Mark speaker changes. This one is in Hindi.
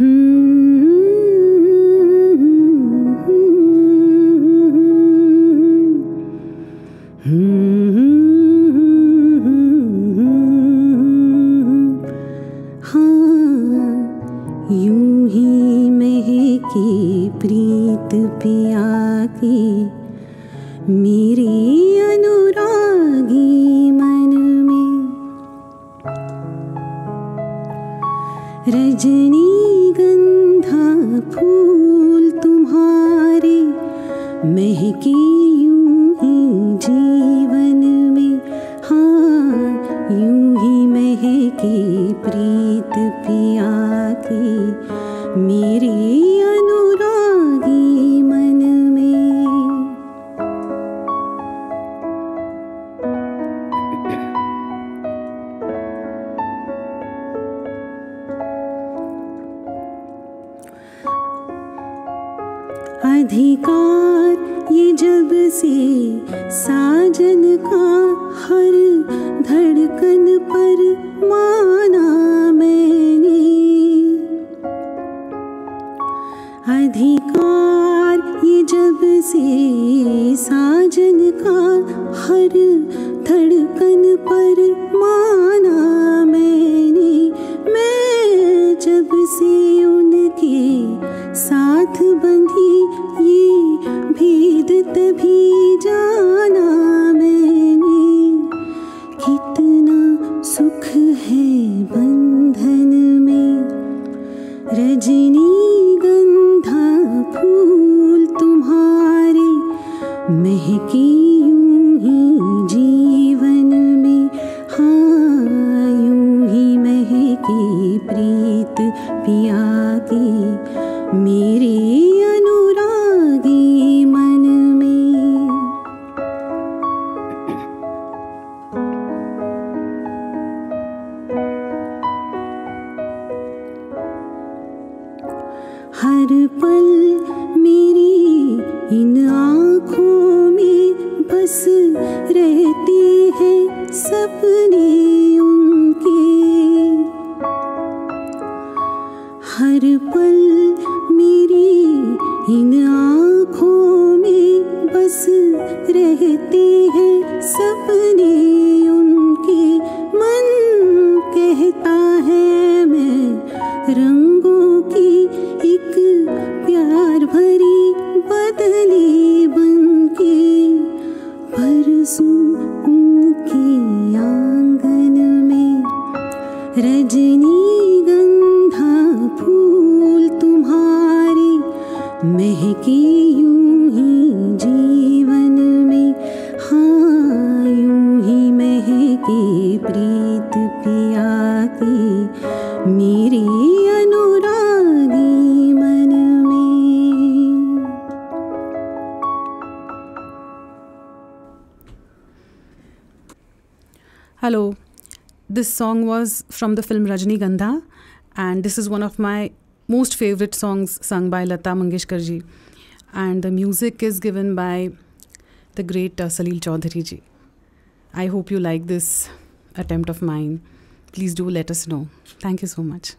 Speaker 1: हा यूहि मेहकी प्रीत पिके मे अनुरागी मनमे रजनी फूल तुम्हारे महकी यूँ ही जीवन में। हाँ यूँ ही महके प्रीत पिया की। मेरे अधिकार, ये जब से साजन का हर धड़कन पर माना मैंने। अधिकार, ये जब से साजन का हर धड़कन पर माना मैंने। मैं जब से उनके सा साथ बंधी ये भेद तभी जाना मैंने। कितना सुख है बंधन में। रजनी गंधा फूल तुम्हारे महकी त्यागी मेरे अनुरागी मन में। हर पल मेरी इन आँखों में बस रहती है सपने। हर पल मेरी इन आँखों में बस रहते हैं। सपने उनके मन कहता है मैं रंगों की एक प्यार भरी बदली बन के परसों उनके आँगन में रजनी कि यूँ ही जीवन में हाँ यूँ ही महके प्रीत पिया की मेरी अनुरागी मन में। Hello this song was from the film Rajnigandha and this is one of my most favorite songs sung by Lata Mangeshkar ji. And the music is given by the great uh, Salil Chaudhary ji. I hope you like this attempt of mine. Please do let us know. Thank you so much.